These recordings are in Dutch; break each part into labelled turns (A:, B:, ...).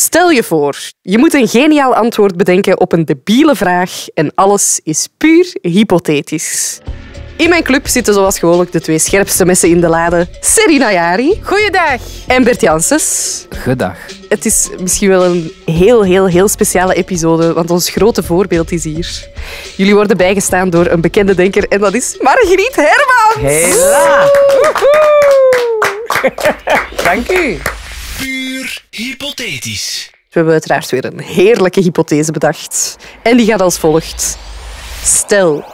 A: Stel je voor, je moet een geniaal antwoord bedenken op een debiele vraag en alles is puur hypothetisch. In mijn club zitten zoals gewoonlijk de twee scherpste messen in de lade. Serena Jari
B: Goeiedag.
A: en Bert Janssens.
C: Gedag.
A: Het is misschien wel een heel, heel, heel speciale episode, want ons grote voorbeeld is hier. Jullie worden bijgestaan door een bekende denker en dat is Margriet Hermans.
D: Hela. Dank u.
E: Puur hypothetisch.
A: We hebben uiteraard weer een heerlijke hypothese bedacht. En die gaat als volgt. Stel,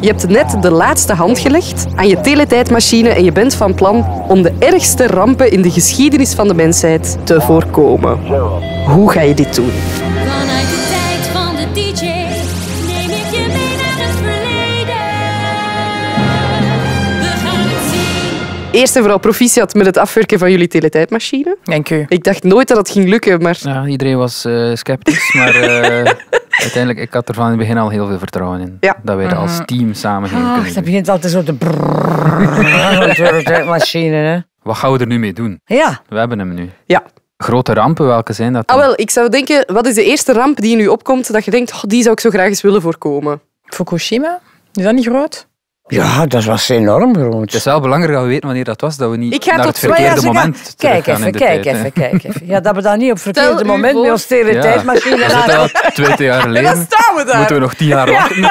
A: je hebt net de laatste hand gelegd aan je teletijdmachine en je bent van plan om de ergste rampen in de geschiedenis van de mensheid te voorkomen. Hoe ga je dit doen? Eerst en vooral proficiat met het afwerken van jullie teletijdmachine.
B: Dank u.
A: Ik dacht nooit dat het ging lukken, maar
C: Ja, iedereen was eh, sceptisch, maar eh, uiteindelijk ik had er van in het begin al heel veel vertrouwen in.
A: Ja.
C: Dat wij dat als team samen gingen
D: Ach,
C: kunnen
D: dat
C: doen.
D: begint altijd zo te brrrr de machine, hè.
C: Wat gaan we er nu mee doen?
D: Ja.
C: We hebben hem nu.
A: ja.
C: Grote rampen, welke zijn dat?
A: Ah
C: dan?
A: wel, ik zou denken, wat is de eerste ramp die in u opkomt dat je denkt, oh, die zou ik zo graag eens willen voorkomen?
B: Fukushima? Is dat niet groot?
D: Ja, dat was enorm groot.
C: Het is wel belangrijk dat we weten wanneer dat was, dat we niet
A: Ik ga
C: naar
A: tot-
C: het
D: ja,
C: verkeerde
D: gaan-
C: moment
D: Kijk
C: teruggaan in
D: even,
C: de
D: kijk
C: tijd,
D: even, kijk even. Ja, dat we dat niet op het verkeerde moment met ons
C: Ja. Zitten al twee, twee jaar geleden.
A: staan we daar.
C: Moeten we nog tien jaar wachten?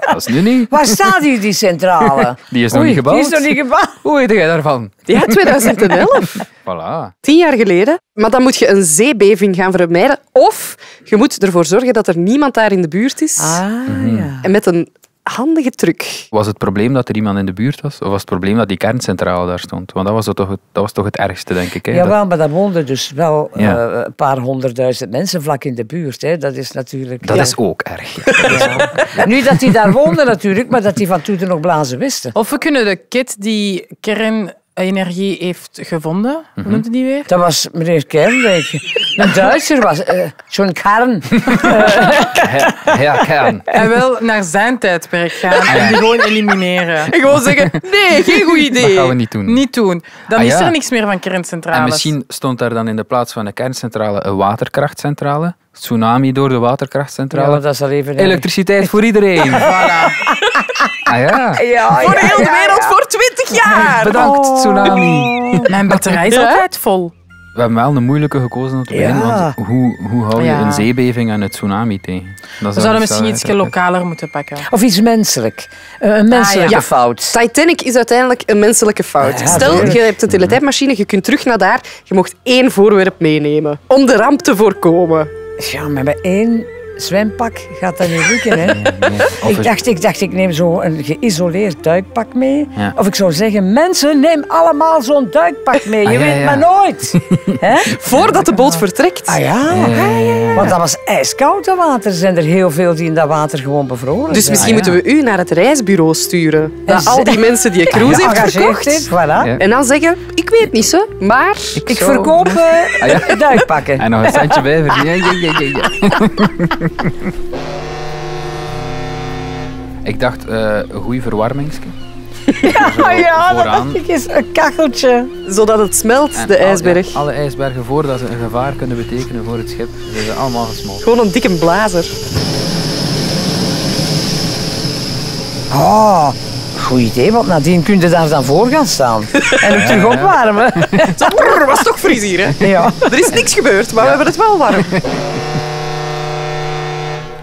C: Dat is nu niet.
D: Waar staat hier die centrale?
C: Die is nog
D: Oei,
C: niet gebouwd.
D: Die is nog niet gebouwd.
C: Hoe weet jij daarvan?
A: Ja, 2011.
C: Voilà.
A: Tien jaar geleden. Maar dan moet je een zeebeving gaan vermijden. Of je moet ervoor zorgen dat er niemand daar in de buurt is.
D: Ah, ja.
A: En met een handige truc.
C: Was het probleem dat er iemand in de buurt was? Of was het probleem dat die kerncentrale daar stond? Want dat was, toch, het- dat was toch het ergste, denk ik. Hè?
D: Jawel, maar daar woonden dus wel
C: Ja.
D: eh, een paar honderdduizend mensen vlak in de buurt. Hè. Dat is natuurlijk...
C: dat
D: ja.
C: is ook erg.
D: Ja. Nu dat die daar woonden natuurlijk, maar dat die van toeten nog blazen wisten.
B: Of we kunnen de kit die kernenergie heeft gevonden, hoe
C: Mhm.
B: noemt hij die weer?
D: Dat was meneer Kern, denk ik. Een Duitser was eh zo'n Kern.
C: Ja, kern.
B: Hij wil naar zijn tijdperk gaan en die gewoon elimineren.
A: En gewoon zeggen, nee, geen goed
C: Dat
A: idee.
C: gaan we niet doen.
B: Niet doen. Dan
C: Ah,
B: is
C: ja.
B: er niks meer van kerncentrales.
C: En misschien stond daar dan in de plaats van een kerncentrale een waterkrachtcentrale. Tsunami door de
D: Ja,
C: waterkrachtcentrale.
D: maar dat is al even...
C: Elektriciteit voor iedereen.
B: Voilà.
C: Ah ja.
D: Ja,
A: Voor
D: ja,
A: heel de
D: ja,
A: wereld
D: ja.
A: voor 20 jaar.
C: Bedankt, tsunami.
B: Mijn batterij is altijd vol.
C: We hebben wel een moeilijke gekozen om te
D: Ja.
C: beginnen. Want hoe, hoe hou je
B: Ja.
C: een zeebeving en een tsunami tegen? Dat
B: We zouden misschien iets lokaler moeten pakken.
D: Of iets menselijk. Eh, Een menselijke
A: ja.
D: fout.
A: Titanic is uiteindelijk een menselijke fout.
D: Ja,
A: Stel, je hebt een teletijdmachine, je kunt terug naar daar. Je mocht één voorwerp meenemen om de ramp te voorkomen.
D: Ja, maar bij één zwempak gaat dat niet lukken. Hè? Ik dacht, ik dacht, ik neem zo een geïsoleerd duikpak mee.
C: Ja.
D: Of ik zou zeggen, mensen, neem allemaal zo'n duikpak mee. Je
C: Ah, ja,
D: weet
C: ja.
D: maar nooit. Hè?
A: Voordat de boot vertrekt.
D: Ah ja. Want dat was ijskoud, dat water. Er zijn er heel veel die in dat water gewoon bevroren
A: Dus misschien
C: Ah, ja.
A: moeten we u naar het reisbureau sturen. Al die mensen die een cruise heeft
D: heeft, Voilà.
C: Ja.
A: En dan zeggen, ik weet niet zo, maar...
D: Ik verkoop eh,
C: Ah, ja.
D: duikpakken.
C: En nog een centje bij. ja, ja, ja, ja. Ik dacht, eh, een goede verwarmingsje.
D: Ah ja, dat
C: vooraan.
D: dacht ik eens. Een kacheltje.
A: Zodat het smelt,
C: En
A: de
C: al-
A: ijsberg.
C: ja, alle ijsbergen, voordat ze een gevaar kunnen betekenen voor het schip, zijn ze allemaal gesmolten.
A: Gewoon een dikke blazer.
D: Oh, goed idee, want nadien kun je daar dan voor gaan staan. En het terug opwarmen.
A: Brrr, was toch fris hier, hè?
D: Ja.
A: Er is niks gebeurd, maar we hebben het wel warm.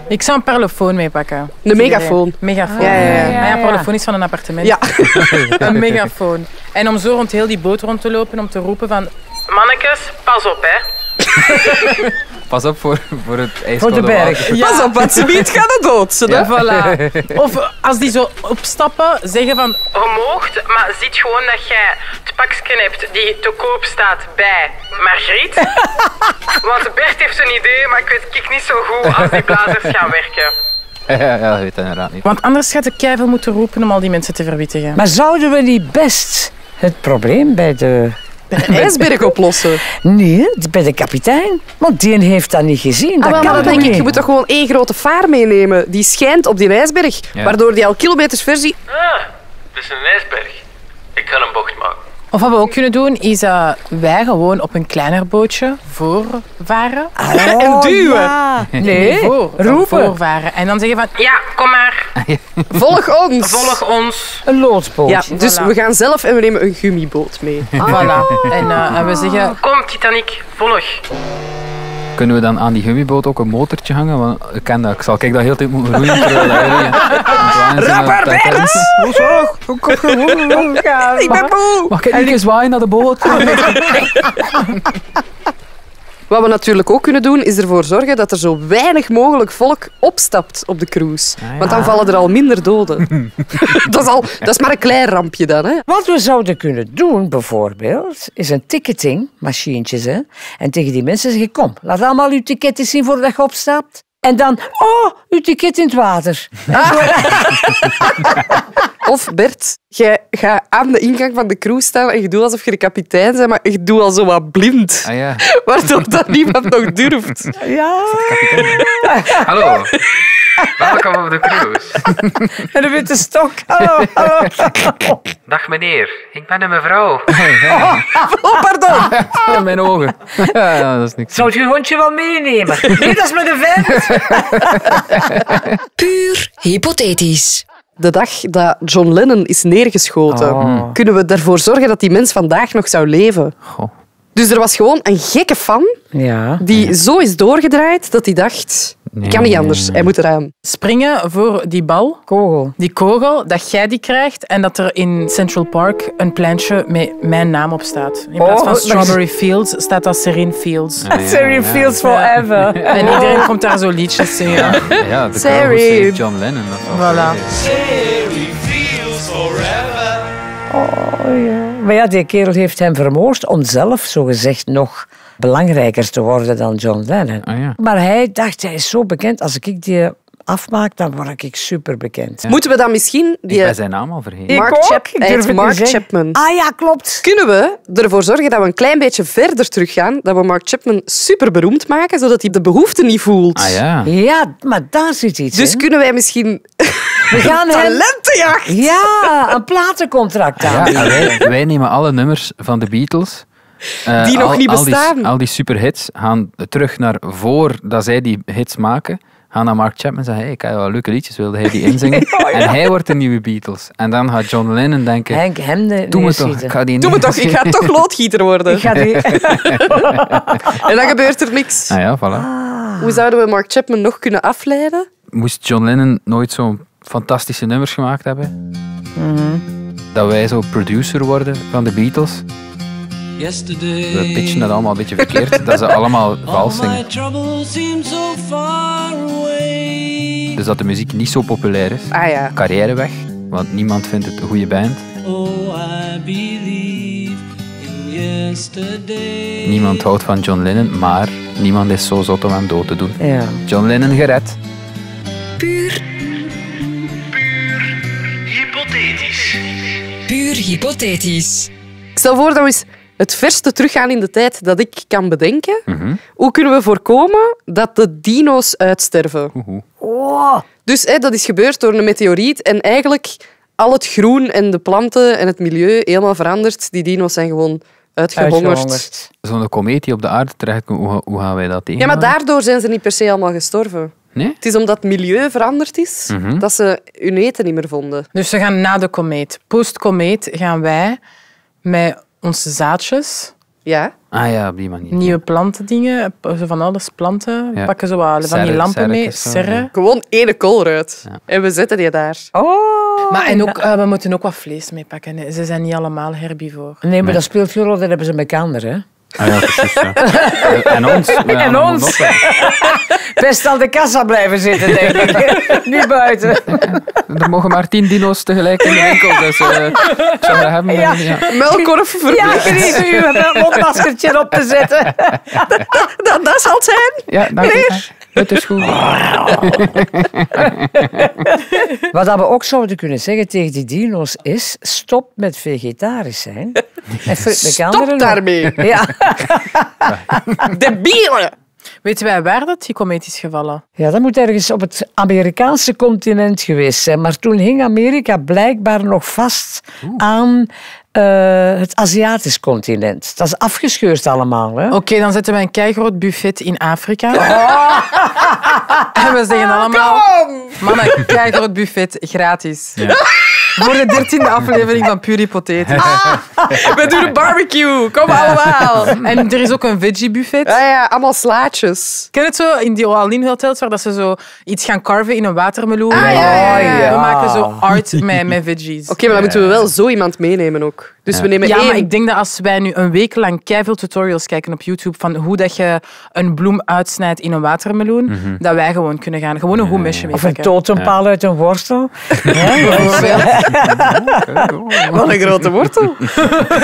B: Ik zou een parlofoon meepakken.
A: Een megafoon.
B: Megafoon.
A: Ja, ja, ja.
B: Maar ja, parlofoon is van een appartement.
A: Ja.
B: Een megafoon. En om zo rond heel die boot rond te lopen, om te roepen van... Mannekes, pas op, hè.
C: Pas op voor, voor het
D: Voor
C: ijskoude
D: de berg.
C: water.
A: Pas op, wat ze niet gaan het dood.
B: Ja, voilà. Of als die zo opstappen, zeggen van... Je moogt, maar ziet gewoon dat jij het pakje hebt die te koop staat bij Margriet. Want Bert heeft een idee, maar ik weet kijk niet zo goed als die blazers gaan werken.
C: Ja, ja, dat weet ik inderdaad niet.
B: Want anders gaat de keivel moeten roepen om al die mensen te verwittigen.
D: Maar zouden we niet best het probleem bij de...
A: Een ijsberg oplossen.
D: Nee, bij de kapitein. Want die heeft dat niet gezien.
A: Ah,
D: Dat kan
A: maar dan denk ik,
D: niet?
A: je moet toch gewoon één grote vaar meenemen. Die schijnt op die ijsberg.
C: Ja.
A: Waardoor die al kilometers ver ziet.
F: Ah, het is een ijsberg. Ik ga een bocht maken.
B: Of wat we ook kunnen doen, is dat wij gewoon op een kleiner bootje voorvaren.
D: en
A: duwen.
D: Ja.
B: Nee,
D: Nee,
B: voor,
D: roepen.
B: voorvaren. En dan zeggen van, ja, kom maar,
A: Volg ons.
B: volg ons.
D: Een loodsbootje.
A: Ja, dus
B: Voilà.
A: we gaan zelf en we nemen een gummiboot mee.
B: Voilà. En, eh, en we zeggen, kom Titanic, volg.
C: Kunnen we dan aan die gummiboot ook een motortje hangen? Want ik ken dat. Ik zal kijk dat heel de tijd moeten roeien. met Titanic.
A: Ik ben moe.
C: Mag ik niet eens zwaaien naar de boot?
A: Wat we natuurlijk ook kunnen doen, is ervoor zorgen dat er zo weinig mogelijk volk opstapt op de cruise. Want dan vallen er al minder doden. dat, is al, dat is maar een klein rampje dan. Hè?
D: Wat we zouden kunnen doen, bijvoorbeeld, is een ticketingmachientjes. Hè? En tegen die mensen zeggen, kom, laat allemaal uw ticket eens zien voordat je opstapt. En dan, oh, uw ticket in het water.
A: Of Bert, jij gaat aan de ingang van de cruise staan en je doet alsof je de kapitein bent, maar je doet al zo wat blind.
C: Ah ja.
A: Waardoor dat niemand nog durft.
D: Ja,
C: Hallo. Welkom op de cruise.
D: en een witte stok. Hallo, hallo.
C: Dag meneer, ik ben een mevrouw.
A: Oh, pardon.
C: In mijn ogen. Ja, dat is niks.
D: Zou je hondje wel meenemen? Nee, dat is met een vent.
F: Puur hypothetisch.
A: De dag dat John Lennon is neergeschoten,
D: Oh.
A: kunnen we ervoor zorgen dat die mens vandaag nog zou leven.
C: Goh.
A: Dus er was gewoon een gekke fan
D: Ja.
A: die zo is doorgedraaid dat hij dacht, ik kan niet anders, hij moet eraan.
B: Springen voor die bal,
D: Kogel.
B: die kogel, dat jij die krijgt en dat er in Central Park een plantje met mijn naam op staat. In plaats
D: Oh,
B: van
D: is-
B: Strawberry Fields staat dat Serene Fields.
D: Serene Fields forever.
B: En iedereen komt daar zo liedjes zingen.
C: Ja, de saved John Lennon.
B: Voilà.
E: Terry feels forever.
D: Maar ja, die kerel heeft hem vermoord om zelf, zogezegd, nog belangrijker te worden dan John Lennon.
C: Ah, ja.
D: Maar hij dacht, hij is zo bekend, als ik die afmaak, dan word ik super bekend.
A: Moeten we dan misschien
C: Ik
A: die
C: ben zijn naam al vergeten.
A: Mark, Chap-
D: ik durf.
A: Chapman.
D: Ah ja, klopt.
A: Kunnen we ervoor zorgen dat we een klein beetje verder teruggaan, dat we Mark Chapman super beroemd maken, zodat hij de behoefte niet voelt?
C: Ah ja.
D: Ja, maar daar zit iets
A: Dus
D: in.
A: kunnen wij misschien
D: We gaan hem...
A: talentenjacht?
D: Ja, een platencontract
C: Ja,
D: aan.
C: wij, wij nemen alle nummers van de Beatles. Eh,
A: Die nog niet
C: al
A: bestaan.
C: Die, al die superhits gaan terug naar voordat zij die hits maken. Gaan naar Mark Chapman en zeggen: hey, ik heb wel leuke liedjes, wilde hij die inzingen? En hij wordt de nieuwe Beatles. En dan gaat John Lennon denken:
D: Henk, hem de
C: Doe me toch, ik ga die
A: Doe me toch, ik ga toch loodgieter worden.
D: Ik ga die...
A: En dan gebeurt er niks.
C: Ah ja, voilà.
A: Hoe zouden we Mark Chapman nog kunnen afleiden?
C: Moest John Lennon nooit zo'n fantastische nummers gemaakt hebben? Dat wij zo producer worden van de Beatles?
E: Yesterday.
C: We pitchen dat allemaal een beetje verkeerd, dat ze allemaal vals zingen. Dus dat de muziek niet zo populair is.
A: Ah ja.
C: Carrière weg, want niemand vindt het een goede band.
E: Oh, I believe in yesterday.
C: Niemand houdt van John Lennon, maar niemand is zo zot om hem dood te doen.
D: Ja.
C: John Lennon gered.
F: Puur,
E: Hypothetisch.
F: puur hypothetisch.
A: Ik stel voor dat we eens het verste teruggaan in de tijd dat ik kan bedenken.
C: Mhm.
A: Hoe kunnen we voorkomen dat de dino's uitsterven?
D: Oh,
A: Dus hè, dat is gebeurd door een meteoriet en eigenlijk al het groen en de planten en het milieu helemaal veranderd. Die dino's zijn gewoon uitgehongerd.
D: uitgehongerd.
C: Zo'n komeet die op de aarde terechtkomt, hoe, hoe gaan wij dat tegen?
A: Ja, maar daardoor zijn ze niet per se allemaal gestorven.
C: Nee?
A: Het is omdat het milieu veranderd is,
C: Mhm.
A: dat ze hun eten niet meer vonden.
B: Dus we gaan na de komeet. Post-komeet gaan wij met onze zaadjes,
A: Ja?
C: Ah ja, op die manier.
B: nieuwe plantendingen, zo van alles planten,
C: Ja.
B: pakken zo wat van die
C: Serre-
B: lampen mee, serre.
A: Gewoon ene koolruit.
C: Ja.
A: En we zetten die daar.
D: Oh.
B: Maar en ook, eh, we moeten ook wat vlees meepakken. hè. Ze zijn niet allemaal herbivoor.
D: Nee, maar dat speelt geen rol, dat hebben ze met elkaar, hè.
C: Ah ja, precies. Ja. en ons.
D: En ons. Best aan de kassa blijven zitten, denk ik. Niet buiten.
C: Er mogen maar tien dino's tegelijk in de winkel, dus eh, ik zou dat hebben.
D: Ja.
C: eh, ja.
A: Melkkorf
D: Ja,
A: verplicht.
D: geniet u een mondmaskertje op te zetten.
A: Dat, dat zal het zijn.
C: Ja, dank u. Het is goed.
D: Wat dat we ook zouden kunnen zeggen tegen die dino's is, stop met vegetarisch zijn. En
A: Stop daarmee.
D: Ja.
A: Debielen.
B: Weten wij waar dat die komeet is gevallen?
D: ja, dat moet ergens op het Amerikaanse continent geweest zijn. Maar toen hing Amerika blijkbaar nog vast aan eh, het Aziatisch continent. Dat is afgescheurd allemaal. Hè?
B: Oké, dan zetten we een keigroot buffet in Afrika. En we zeggen allemaal... Mannen, keigroot buffet, gratis. Voor de dertiende aflevering van Pure Hypothetisch.
A: We doen een barbecue. Kom allemaal.
B: En er is ook een veggie buffet.
A: Ja, ja, allemaal slaatjes.
B: Ken je het zo in die Oaline hotels waar dat ze zo iets gaan carven in een watermeloen?
A: Ah, ja, ja, ja.
B: We maken zo art met, met veggies.
A: Oké, maar dan moeten we wel zo iemand meenemen ook. Dus we nemen
B: Ja,
A: één...
B: maar ik denk dat als wij nu een week lang keiveel tutorials kijken op YouTube van hoe dat je een bloem uitsnijdt in een watermeloen, dat wij gewoon kunnen gaan. Gewoon een goed mesje
D: Of een totempaal uit een wortel.
A: Wat een grote wortel.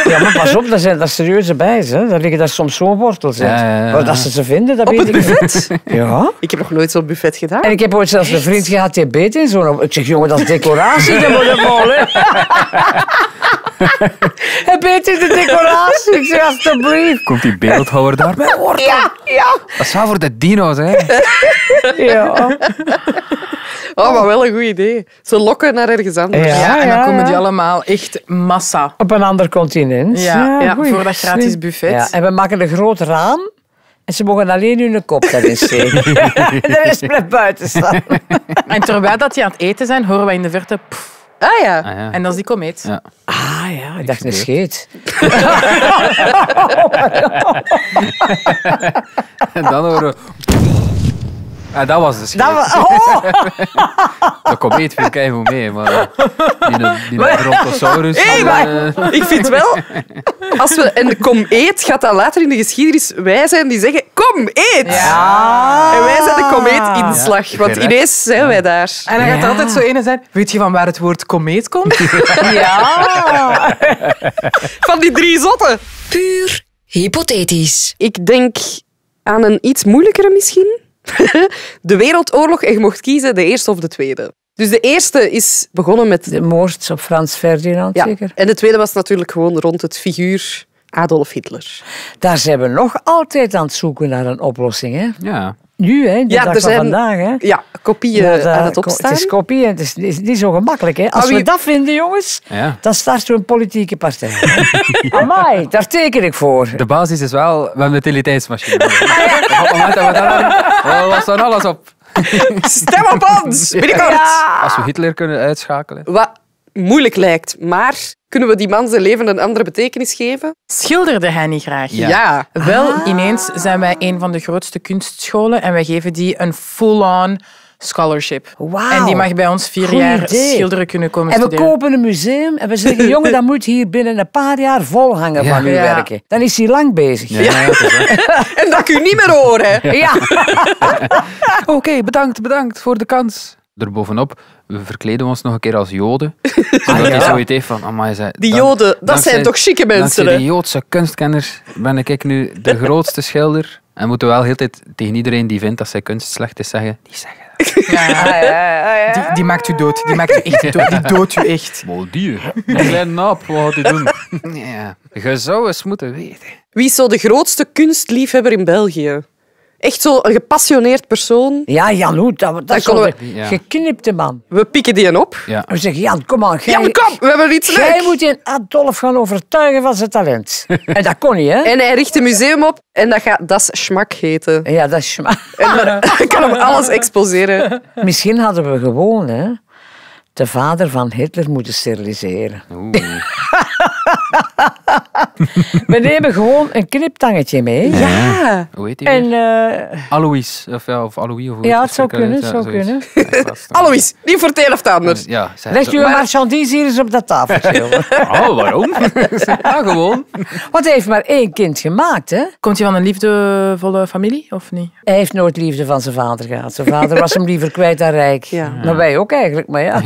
D: Ja, maar pas op, daar zijn daar serieuze bij. Hè. Daar liggen daar soms zo'n wortels in.
C: Ja, ja, ja.
D: Maar dat ze ze vinden, dat
A: Op
D: weet ik niet.
A: buffet?
D: Ja.
A: Ik heb nog nooit zo'n buffet gedaan.
D: En ik heb ooit zelfs een vriend gehad die beet in zo'n... Ik zeg, jongen, dat is decoratie, dat moet je vol, hè. Hij beet in de decoratie. Ik zeg, alstublieft.
C: Komt die beeldhouwer daar bij?
D: Ja, ja.
C: Dat is wel voor de dino's, hè?
D: Ja.
A: Oh, maar wel een goed idee. Ze lokken naar ergens anders.
D: Ja.
B: Ja, en dan komen
D: ja.
B: die allemaal echt massa.
D: Op een ander continent.
B: Ja, ja,
D: goeie.
B: voor dat gratis buffet.
D: Ja, en we maken een groot raam. En ze mogen alleen hun kop daarin steken. en de rest blijft buiten staan.
B: En terwijl dat die aan het eten zijn, horen wij in de verte... pff,
A: Ah ja.
C: Ah, ja.
B: en dat is die komeet.
C: Ja.
D: Ah ja, ik dacht een scheet.
C: En dan horen we... En dat was de scheet.
D: Dat wa- oh,
C: De komeet viel keigoed mee, maar die, die Brontosaurus...
A: Hé,
C: die,
A: maar
C: eh,
A: ik vind wel... Als we, en kom eet, gaat dat later in de geschiedenis wij zijn die zeggen kom eet. En wij zijn de komeet-inslag. Want
C: Gered.
A: ineens zijn wij daar.
B: En dan gaat er altijd zo ene zijn... Weet je van waar het woord komeet komt?
D: ja.
A: Van die drie zotten.
F: Puur hypothetisch.
A: Ik denk aan een iets moeilijkere misschien. De Wereldoorlog en je mocht kiezen de eerste of de tweede. Dus de eerste is begonnen met...
D: De moord op Frans Ferdinand,
A: Ja,
D: zeker?
A: en de tweede was natuurlijk gewoon rond het figuur Adolf Hitler.
D: Daar zijn we nog altijd aan het zoeken naar een oplossing. Hè?
C: ja.
D: Nu, hè, de
A: Ja,
D: dag
A: er
D: van
A: zijn-
D: vandaag. Hè?
A: Ja, kopieën
D: Ja, dat-
A: aan het opstaan.
D: Het is kopie, het is, het is niet zo gemakkelijk. Hè? Als
A: Ah, wie-
D: we dat vinden, jongens,
C: Ja.
D: dan starten we een politieke partij. hè. Amai, daar teken ik voor.
C: De basis is wel... We hebben de utiliteitsmachine. Op het moment dat we daar... We lossen alles op.
A: Stem op ons! Binnenkort!
C: Als we Hitler kunnen uitschakelen.
A: Wat moeilijk lijkt, maar kunnen we die man zijn leven een andere betekenis geven?
B: Schilderde hij niet graag?
C: Ja.
B: Wel, ineens zijn wij een van de grootste kunstscholen en wij geven die een full-on scholarship.
D: Wauw.
B: En die mag bij ons vier
D: Goeie
B: jaar
D: idee.
B: schilderen kunnen komen
D: En we
B: studeren.
D: kopen een museum en we zeggen, jongen, dat moet hier binnen een paar jaar vol hangen
C: Ja.
D: van uw
B: Ja.
D: werken. Dan is hij lang bezig.
C: Ja.
A: En dat ik u niet meer hoor, hè?
D: Ja.
C: Oké, bedankt, bedankt voor de kans. Erbovenop, we verkleden ons nog een keer als joden. Zodat hij zoiets heeft van, amai, zij,
A: Die
C: dan-
A: joden, dat
C: dankzij-
A: zijn toch chique mensen,
C: Dankzij
A: hè?
C: de Joodse kunstkenners ben ik nu de grootste schilder. En moeten wel heel tijd tegen iedereen die vindt dat zijn kunst slecht is zeggen, die zeggen dat.
B: Ja, Die, die maakt u dood. Die maakt u echt dood. Die doodt u echt.
C: Maar die, die kleine naap, wat gaat hij doen? Ja, je zou eens moeten weten.
A: Wie is zo de grootste kunstliefhebber in België? Echt zo een gepassioneerd persoon.
D: Ja, Jan Hoed, dat, dat is de
C: Ja.
D: geknipte man.
A: We pikken die op.
C: Ja.
D: We zeggen, Jan, kom aan.
A: Ja,
D: Jij,
A: kom, we hebben iets
D: jij moet in Adolf gaan overtuigen van zijn talent. en dat kon niet, hè?
A: En hij richt een museum op en dat gaat Das Schmak heten.
D: Ja, dat is... schma-
A: En dan kan hem alles exposeren.
D: Misschien hadden we gewoon hè, de vader van Hitler moeten steriliseren.
C: Oeh.
D: We nemen gewoon een kniptangetje mee.
A: Ja.
C: Hoe heet die
D: En eh,
C: Alois, of, ja, of Alois. Of hoe
D: Ja,
C: heet
D: het zou
C: Ja,
D: kunnen, het zou kunnen.
A: Alois, niet voor het een of het ander.
C: Ja,
D: u een marchandise hier eens op dat tafeltje.
C: Oh, waarom? ja, gewoon.
D: Want hij heeft maar één kind gemaakt, hè?
B: Komt hij van een liefdevolle familie, of niet?
D: Hij heeft nooit liefde van zijn vader gehad. Zijn vader was hem liever kwijt dan rijk.
A: Ja.
D: Maar wij ook eigenlijk, maar ja.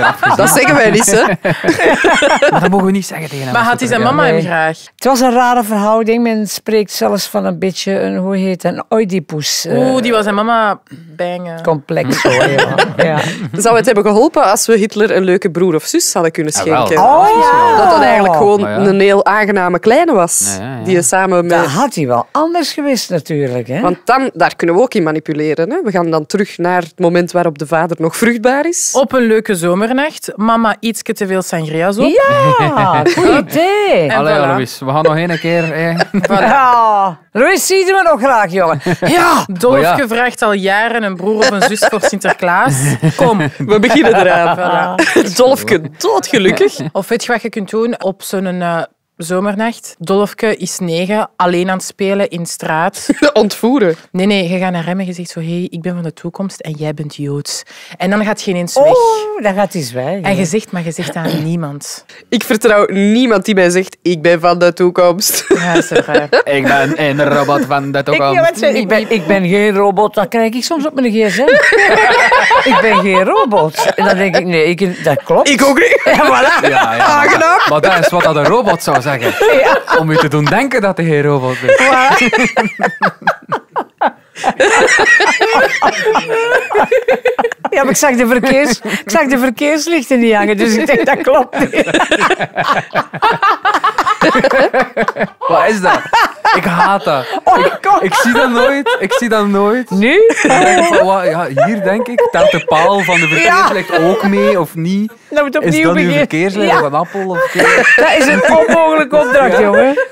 A: Dat zeggen wij niet, hè?
C: Maar dat mogen we niet zeggen tegen hem.
B: Maar had hij zijn mama
D: Nee.
B: hem graag?
D: Het was een rare verhouding. Men spreekt zelfs van een beetje een, hoe heet het, een Oedipus. eh,
B: Oeh, die was zijn mama bangen.
D: complex. Zo, ja. ja.
A: Zou het hebben geholpen als we Hitler een leuke broer of zus hadden kunnen
C: Ah,
A: schenken?
D: Oh, ja.
A: Dat dat eigenlijk gewoon
C: Maar ja.
A: een heel aangename kleine was.
C: Ja, ja, ja.
A: Die je samen met...
D: Dat had hij wel anders geweest natuurlijk. Hè?
A: Want dan, daar kunnen we ook in manipuleren. Hè? We gaan dan terug naar het moment waarop de vader nog vruchtbaar is.
B: Op een leuke zomer Mama ietske te veel sangria's op.
D: Ja, goed idee.
C: Allee,
B: voilà.
C: Louis, we gaan nog één keer. Eh.
D: Ja, Louis ziet me nog graag, jongen. Ja.
B: Dolfke
C: Oh ja.
B: vraagt al jaren een broer of een zus voor Sinterklaas. Kom.
A: We beginnen eraan.
B: Voilà.
A: Dolfke, doodgelukkig.
B: Of weet je wat je kunt doen op zo'n eh, zomernacht? Dolfke is negen, alleen aan het spelen in straat.
A: Ontvoeren.
B: Nee, nee, je gaat naar hem en je zegt zo, hey, ik ben van de toekomst en jij bent Joods. En dan gaat je ineens weg.
D: Oh, dan gaat hij zwijgen.
B: En je zegt, maar je zegt aan niemand.
A: Ik vertrouw niemand die mij zegt, ik ben van de toekomst.
B: Ja, is er waar.
C: Ik ben een robot van de
D: Ik,
C: toekomst.
D: ja, wat zeg, ik, ben, ik ben geen robot, dat krijg ik soms op mijn gsm. ik ben geen robot. En dan denk ik, nee, ik, dat klopt.
A: Ik ook niet.
D: Ja, voilà.
C: Ja, ja.
A: Aangenaam.
C: Maar dat is wat dat een robot zou zeggen. Om je te doen denken dat hij geen robot is.
D: Ja, maar ik zag, de verkeers, ik zag de verkeerslichten niet hangen, dus ik denk, dat klopt niet.
C: Wat is dat? Ik haat dat.
D: Oh.
C: Ik zie dat nooit. Ik zie dat nooit.
D: Nu?
C: Van, ja, hier denk ik, telt de paal van de verkeerslicht ook mee of niet?
D: Dat moet
C: Is
D: opnieuw
C: dat nu verkeerslicht
D: Ja,
C: of een appel? Of
D: dat is een onmogelijke opdracht,
C: Ja.
D: jongen.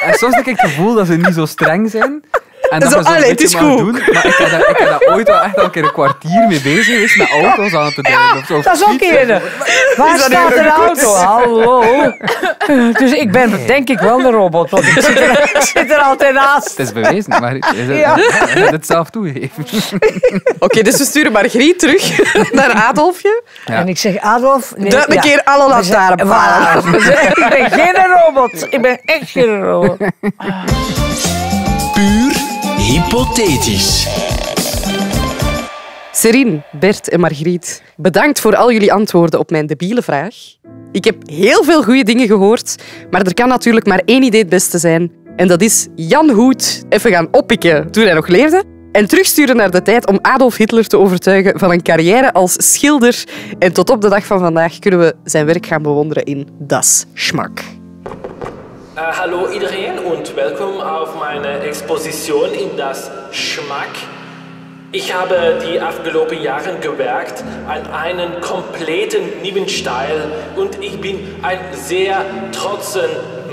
C: En soms heb ik het gevoel dat ze niet zo streng zijn. En dat
A: Zo,
C: zo
A: allee, het is goed.
C: doen. Maar ik heb, daar, ik heb daar ooit wel echt al een keer een kwartier mee bezig geweest met auto's aan te doen. of zo, of
D: Dat is ook een. Waar
A: dat
D: staat een auto? Hallo. Dus ik ben denk ik wel een robot, want ik zit er, ik zit er altijd naast.
C: Het is bewezen, maar is het, zelf toegegeven.
A: Oké, dus we sturen Margriet terug naar Adolfje.
C: Ja.
D: En ik zeg, Adolf... Nee,
A: Duik een keer alle lantaarnpalen.
D: Voilà. Zijn- Ik ben geen robot. Ik ben echt geen robot.
E: Hypothetisch.
A: Serine, Bert en Margriet, bedankt voor al jullie antwoorden op mijn debiele vraag. Ik heb heel veel goede dingen gehoord, maar er kan natuurlijk maar één idee het beste zijn. En dat is Jan Hoed even gaan oppikken toen hij nog leefde en terugsturen naar de tijd om Adolf Hitler te overtuigen van een carrière als schilder. En tot op de dag van vandaag kunnen we zijn werk gaan bewonderen in Das Schmack.
G: Äh, hallo iedereen und willkommen auf meine Exposition in das Schmack. Ich habe die afgelopen Jahren gewerkt an einen kompletten neuen Stil und ich bin ein sehr trotzen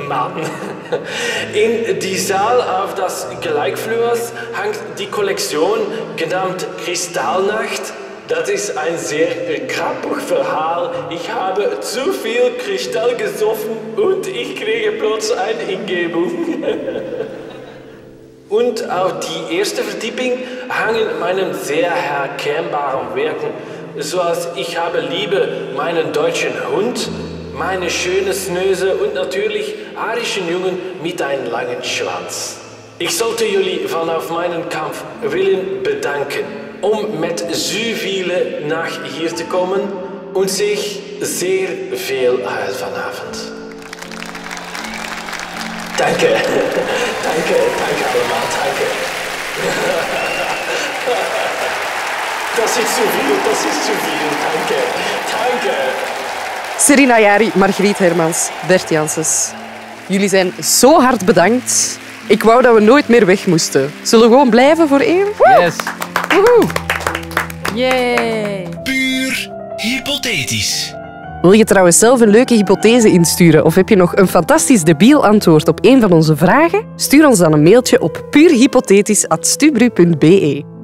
G: Mann. In die Saal auf das Gleichflurs hängt die Kollektion genannt Kristallnacht. Das ist ein sehr krappiges Verhaal. Ich habe zu viel Kristall gesoffen und ich kriege plötzlich eine Hingebung. Und auf die erste Vertippung hangen meine sehr erkennbaren Werken, so als ich habe Liebe meinen deutschen Hund, meine schöne Snöse und natürlich arischen Jungen mit einem langen Schwanz. Ich sollte van auf meinen Kampf willen bedanken, um mit so viele nach hier te komen und sich sehr veel heil vanavond. Danke, danke, danke allemaal, danke. Das ist zu viel, das ist zu viel, danke, danke.
A: Serena Jari, Margriet Hermans, Bert Janssens. Jullie zijn zo hard bedankt. Ik wou dat we nooit meer weg moesten. Zullen we gewoon blijven voor één?
C: Yes.
A: Woehoe!
B: Yay!
E: Puur hypothetisch.
A: Wil je trouwens zelf een leuke hypothese insturen of heb je nog een fantastisch debiel antwoord op een van onze vragen? Stuur ons dan een mailtje op puurhypothetisch.stubru.be.